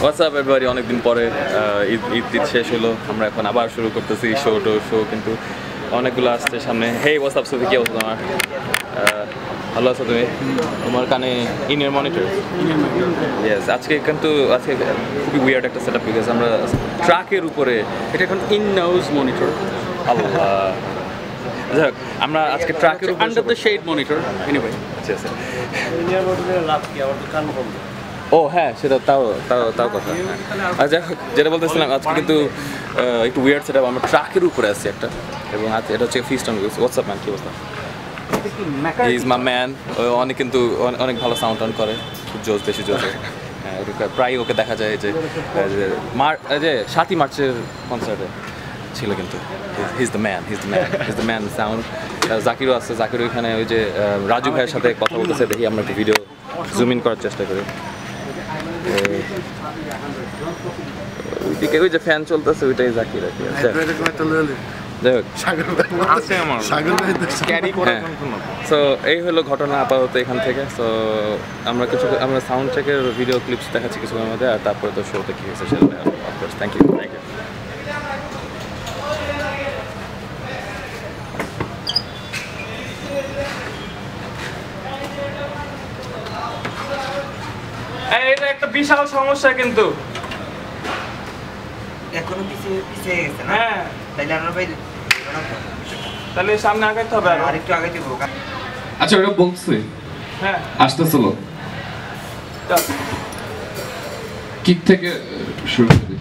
WhatsApp এবারে অনেকদিন পরে ঈদ ঈদ ঈদ শেষ হলো। আমরা এখন আবার শুরু করতেছি শো টো শো কিন্তু অনেকগুলো আসছে সামনে। হেই হোয়াটসঅ্যাপ সুফি কি অবস্থা তোমার? ভালো আছো তুমি? তোমার কানে ইনের মনিটর ইয়েস আজকে কিন্তু আজকে খুবই উইয়ার্ড একটা সেট আপ বিকজ আমরা ট্রাকের উপরে এটা এখন ইন নাউজ মনিটর আল্লাহ। যাই হোক, আমরা আজকে ট্রাকের উপরে under the shade monitor anyway আচ্ছা, আচ্ছা। ও হ্যাঁ সেটা তাও তাও তাও কথা হ্যাঁ। আর যাই হোক, যেটা বলতেছিলাম, আজকে কিন্তু একটু উইয়ার্ড সেটা আমরা ট্রাকের উপরে আছি একটা, এবং এটা হচ্ছে ফিস্ট ফিস্টন হোয়াটসঅ্যাপ ম্যান কি অবস্থা? ইজ মা ম্যান অনেক কিন্তু, অনে- অনেক ভালো সাউন্ড টাউন করে, খুব জোস বেশি জোস হ্যাঁ প্রায় ওকে দেখা যায় যে মার যে সাতই মার্চের কনসার্টে ছিল কিন্তু। He's the man he's the man he's the man sound জাকিরও আছে, জাকির ওইখানে ওই যে রাজু ভাইয়ের সাথে কথা বলতেছে, দেখি আমরা একটু ভিডিও জুম ইন করার চেষ্টা করি। ওইদিকে ওই যে ফ্যান চলতেছে ওইটাই জাকির আর কি যাই হোক। আছে আমার। সাগর ভাই তো ক্যারি করে হ্যাঁ। সো এই হলো ঘটনা আপাতত এখান থেকে। সো আমরা কিছু আমরা সাউন্ড চেকের ভিডিও ক্লিপস দেখাচ্ছি কিছুক্ষণের মধ্যে আর তারপরে তো শোতে কী হয়েছে সেটা of course thank you thank you এটা একটা বিশাল সমস্যা কিন্তু। এখনও পিছিয়ে পিছিয়ে গেছে না? হ্যাঁ। তাইলে আমরা ভাই তাহলে সামনে আগাইতে হবে আরও। আরেকটু আগে দিব আচ্ছা ওটা বলছে। হ্যাঁ। আসতেছিল। চল। কিক থেকে শুরু করি।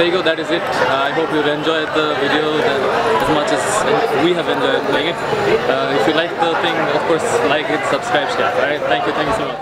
There you go. That is it. Uh, I hope you've enjoyed the video as much as we have enjoyed playing it. Uh, if you like the thing, of course, like it, subscribe, share. All right. Thank you. Thank you so much.